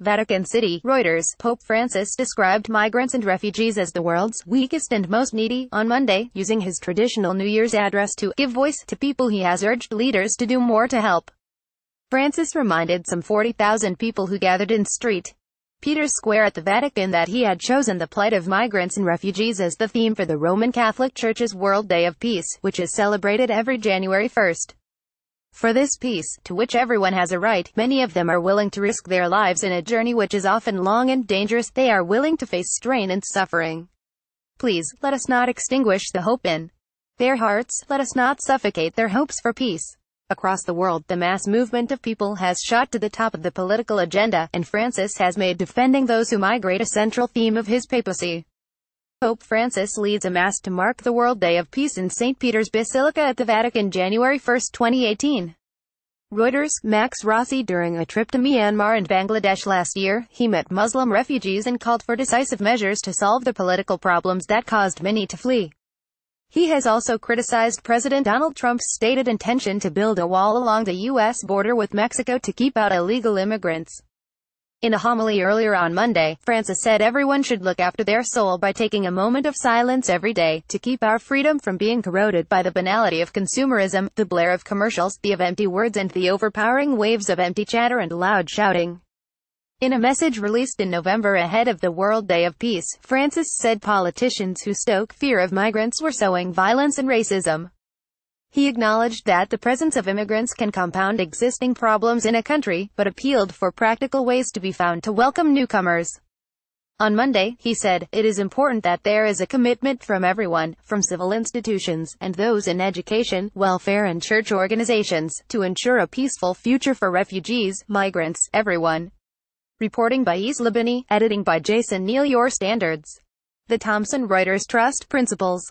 Vatican City, Reuters, Pope Francis described migrants and refugees as the world's weakest and most needy on Monday, using his traditional New Year's address to give voice to people he has urged leaders to do more to help. Francis reminded some 40,000 people who gathered in St. Peter's Square at the Vatican that he had chosen the plight of migrants and refugees as the theme for the Roman Catholic Church's World Day of Peace, which is celebrated every January 1st. For this peace, to which everyone has a right, many of them are willing to risk their lives in a journey which is often long and dangerous. They are willing to face strain and suffering. Please, let us not extinguish the hope in their hearts, let us not suffocate their hopes for peace. Across the world, the mass movement of people has shot to the top of the political agenda, and Francis has made defending those who migrate a central theme of his papacy. Pope Francis leads a Mass to mark the World Day of Peace in St. Peter's Basilica at the Vatican January 1, 2018. Reuters, Max Rossi During a trip to Myanmar and Bangladesh last year, he met Muslim refugees and called for decisive measures to solve the political problems that caused many to flee. He has also criticized President Donald Trump's stated intention to build a wall along the U.S. border with Mexico to keep out illegal immigrants. In a homily earlier on Monday, Francis said everyone should look after their soul by taking a moment of silence every day, to keep our freedom from being corroded by the banality of consumerism, the blare of commercials, the of empty words and the overpowering waves of empty chatter and loud shouting. In a message released in November ahead of the World Day of Peace, Francis said politicians who stoke fear of migrants were sowing violence and racism. He acknowledged that the presence of immigrants can compound existing problems in a country, but appealed for practical ways to be found to welcome newcomers. On Monday, he said, it is important that there is a commitment from everyone, from civil institutions, and those in education, welfare and church organizations, to ensure a peaceful future for refugees, migrants, everyone. Reporting by Isla Binnie, editing by Jason Neely Your Standards. The Thomson Reuters Trust Principles.